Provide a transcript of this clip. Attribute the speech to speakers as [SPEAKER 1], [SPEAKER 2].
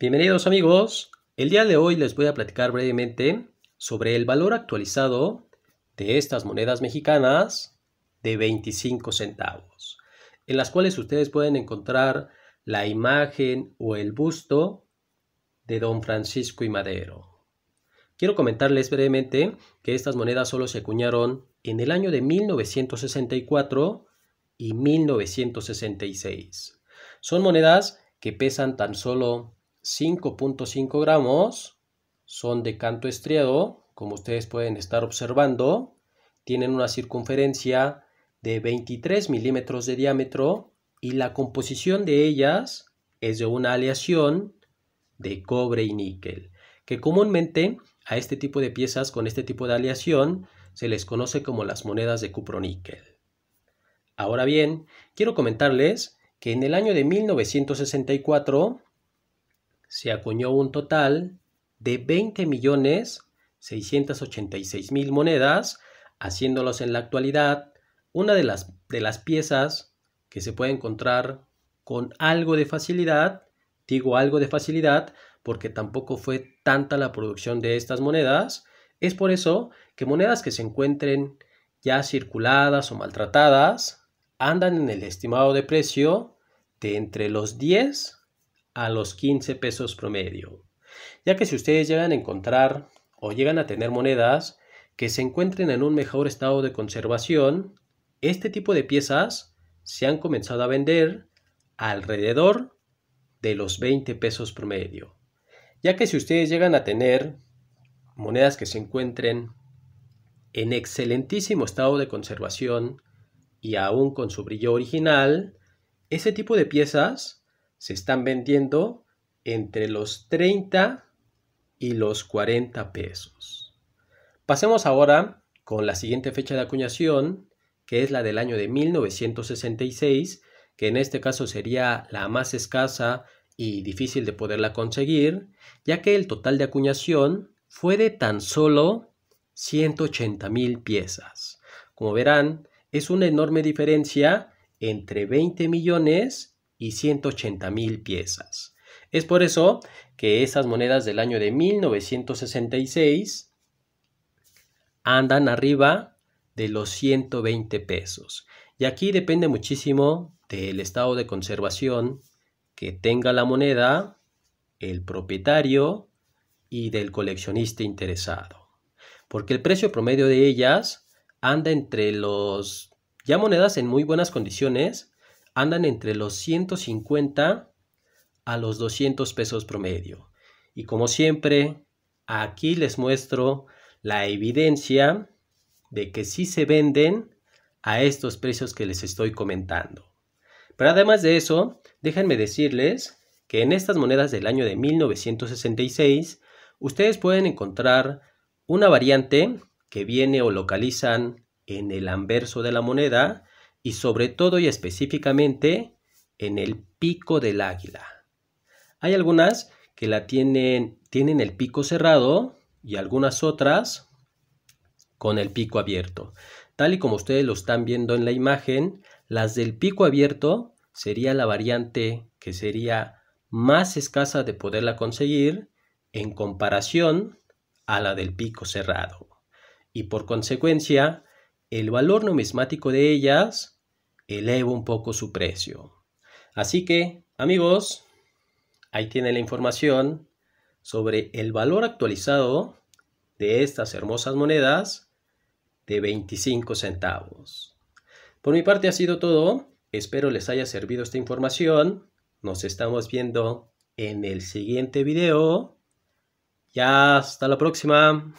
[SPEAKER 1] Bienvenidos amigos. El día de hoy les voy a platicar brevemente sobre el valor actualizado de estas monedas mexicanas de 25 centavos, en las cuales ustedes pueden encontrar la imagen o el busto de don Francisco y Madero. Quiero comentarles brevemente que estas monedas solo se acuñaron en el año de 1964 y 1966. Son monedas que pesan tan solo 5.5 gramos, son de canto estriado, como ustedes pueden estar observando, tienen una circunferencia de 23 milímetros de diámetro y la composición de ellas es de una aleación de cobre y níquel, que comúnmente a este tipo de piezas con este tipo de aleación se les conoce como las monedas de cuproníquel. Ahora bien, quiero comentarles que en el año de 1964 se acuñó un total de 20 millones 686 mil monedas, haciéndolos en la actualidad una de las, de las piezas que se puede encontrar con algo de facilidad, digo algo de facilidad porque tampoco fue tanta la producción de estas monedas, es por eso que monedas que se encuentren ya circuladas o maltratadas andan en el estimado de precio de entre los 10 a los 15 pesos promedio. Ya que si ustedes llegan a encontrar o llegan a tener monedas que se encuentren en un mejor estado de conservación, este tipo de piezas se han comenzado a vender alrededor de los 20 pesos promedio. Ya que si ustedes llegan a tener monedas que se encuentren en excelentísimo estado de conservación y aún con su brillo original, ese tipo de piezas se están vendiendo entre los 30 y los 40 pesos. Pasemos ahora con la siguiente fecha de acuñación, que es la del año de 1966, que en este caso sería la más escasa y difícil de poderla conseguir, ya que el total de acuñación fue de tan solo 180 mil piezas. Como verán, es una enorme diferencia entre 20 millones y 180 mil piezas. Es por eso que esas monedas del año de 1966 andan arriba de los 120 pesos. Y aquí depende muchísimo del estado de conservación que tenga la moneda, el propietario y del coleccionista interesado. Porque el precio promedio de ellas anda entre los ya monedas en muy buenas condiciones andan entre los 150 a los 200 pesos promedio. Y como siempre, aquí les muestro la evidencia de que sí se venden a estos precios que les estoy comentando. Pero además de eso, déjenme decirles que en estas monedas del año de 1966, ustedes pueden encontrar una variante que viene o localizan en el anverso de la moneda y sobre todo y específicamente en el pico del águila. Hay algunas que la tienen, tienen el pico cerrado y algunas otras con el pico abierto. Tal y como ustedes lo están viendo en la imagen, las del pico abierto sería la variante que sería más escasa de poderla conseguir en comparación a la del pico cerrado. Y por consecuencia, el valor numismático de ellas eleva un poco su precio. Así que, amigos, ahí tienen la información sobre el valor actualizado de estas hermosas monedas de 25 centavos. Por mi parte ha sido todo. Espero les haya servido esta información. Nos estamos viendo en el siguiente video. Ya hasta la próxima.